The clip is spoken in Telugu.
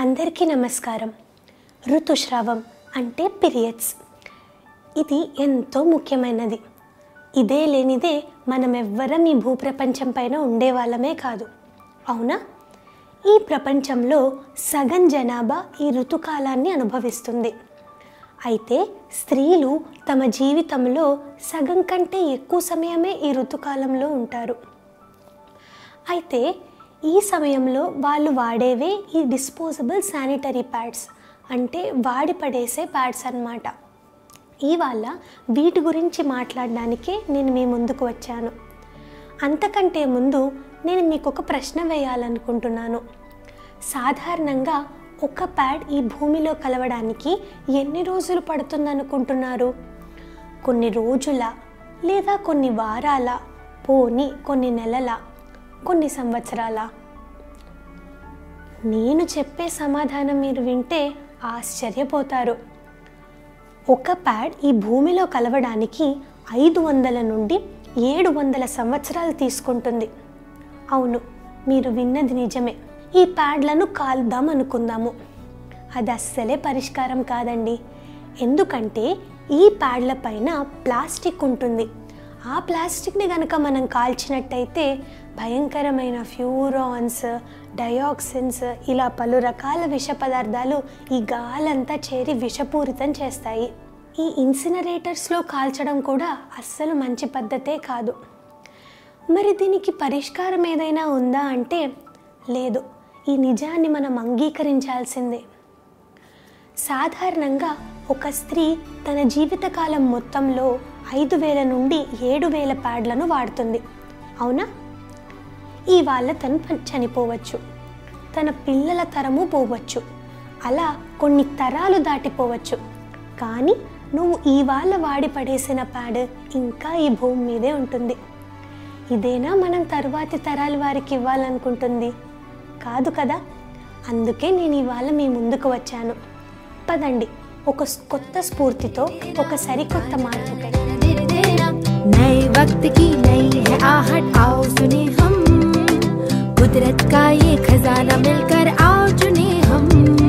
అందరికీ నమస్కారం. ఋతుస్రావం అంటే పీరియడ్స్. ఇది ఎంతో ముఖ్యమైనది. ఇదే లేనిదే మనం ఎవ్వరం ఈ భూప్రపంచం పైన ఉండేవాళ్ళమే కాదు. అవునా? ఈ ప్రపంచంలో సగం జనాభా ఈ ఋతుకాలాన్ని అనుభవిస్తుంది. అయితే స్త్రీలు తమ జీవితంలో సగం కంటే ఎక్కువ సమయమే ఈ ఋతుకాలంలో ఉంటారు. అయితే ఈ సమయంలో వాళ్ళు వాడేవే ఈ డిస్పోజబుల్ శానిటరీ ప్యాడ్స్ అంటే వాడి పడేసే ప్యాడ్స్ అన్నమాట. ఇవాళ వీటి గురించి మాట్లాడడానికే నేను మీ ముందుకు వచ్చాను. అంతకంటే ముందు నేను మీకు ఒక ప్రశ్న వేయాలనుకుంటున్నాను. సాధారణంగా ఒక ప్యాడ్ ఈ భూమిలో కలవడానికి ఎన్ని రోజులు పడుతుందనుకుంటున్నారు? కొన్ని రోజుల లేదా కొన్ని వారాల పోని కొన్ని నెలల కొన్ని సంవత్సరాల. నేను చెప్పే సమాధానం మీరు వింటే ఆశ్చర్యపోతారు. ఒక ప్యాడ్ ఈ భూమిలో కలవడానికి ఐదు వందల నుండి ఏడు వందల సంవత్సరాలు తీసుకుంటుంది. అవును మీరు విన్నది నిజమే. ఈ ప్యాడ్లను కాల్దాం అనుకుందాము. అది అస్సలే పరిష్కారం కాదండి. ఎందుకంటే ఈ ప్యాడ్ల పైన ప్లాస్టిక్ ఉంటుంది. ఆ ప్లాస్టిక్ని కనుక మనం కాల్చినట్టయితే భయంకరమైన ఫ్యూరాన్స్ డయాక్సిన్స్ ఇలా పలు రకాల విష పదార్థాలు ఈ గాలంతా చేరి విషపూరితం చేస్తాయి. ఈ ఇన్సినరేటర్స్లో కాల్చడం కూడా అస్సలు మంచి పద్ధతే కాదు. మరి దీనికి పరిష్కారం ఏదైనా ఉందా అంటే లేదు. ఈ నిజాన్ని మనం అంగీకరించాల్సిందే. సాధారణంగా ఒక స్త్రీ తన జీవితకాలం మొత్తంలో ఐదు వేల నుండి ఏడు వేల ప్యాడ్లను వాడుతుంది. అవునా? ఇవాళ తను చనిపోవచ్చు. తన పిల్లల తరము పోవచ్చు. అలా కొన్ని తరాలు దాటిపోవచ్చు. కానీ నువ్వు ఇవాళ వాడి పడేసిన ప్యాడ్ ఇంకా ఈ భూమి మీదే ఉంటుంది. ఇదేనా మనం తరువాతి తరాల వారికి ఇవ్వాలనుకుంటుంది? కాదు కదా? అందుకే నేను ఇవాళ మీ ముందుకు వచ్చాను. పదండి ఒక కొత్త స్ఫూర్తితో ఒక సరికొత్త మార్పుకై नए वक्त की नई है आहट। आओ सुने हम। कुदरत का ये खजाना मिलकर आओ चुने हम।